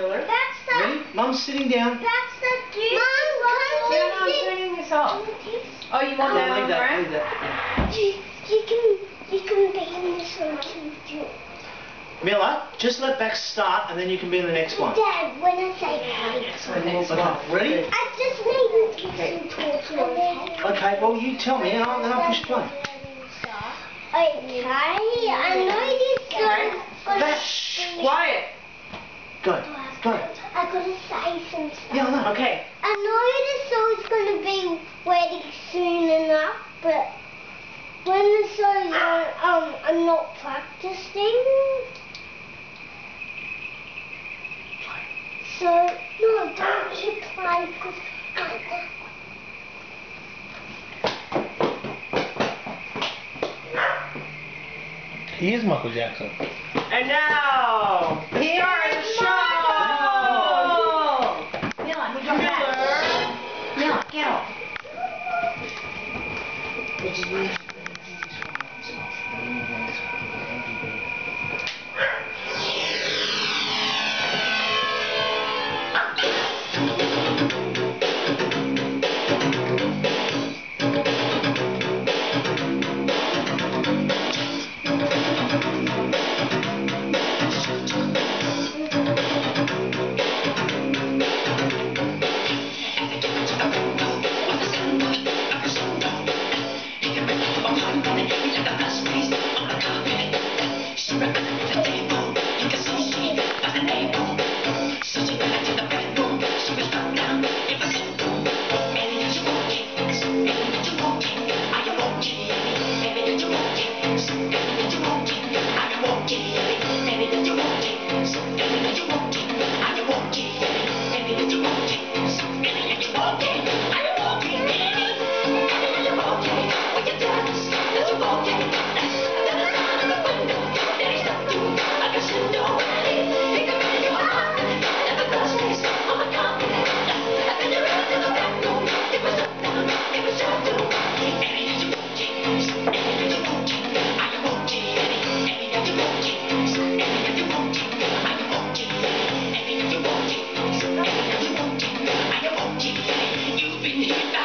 Diller. That's the. Ready? Mum's sitting down. That's the juice. Mom, Yeah, no, I'm turning this off. Oh, you want No, that on that, the that. You, you can you can be in this one too. Miller, just let Bax start and then you can be in the next one. Dad, when I say play, Okay, ready? I just need to listen to it. Okay, well you tell me and I'll, then I'll push play. Okay, I know this song. but Shh, quiet. Go, go. I gotta say some stuff. Yeah, I know. Okay. I know the show's gonna be ready soon enough, but when the show's on, um, I'm not practicing. So, no, don't you play, because He is Michael Jackson. And now, here is the show. Mila, we got that. Mila, get off. All Infinita.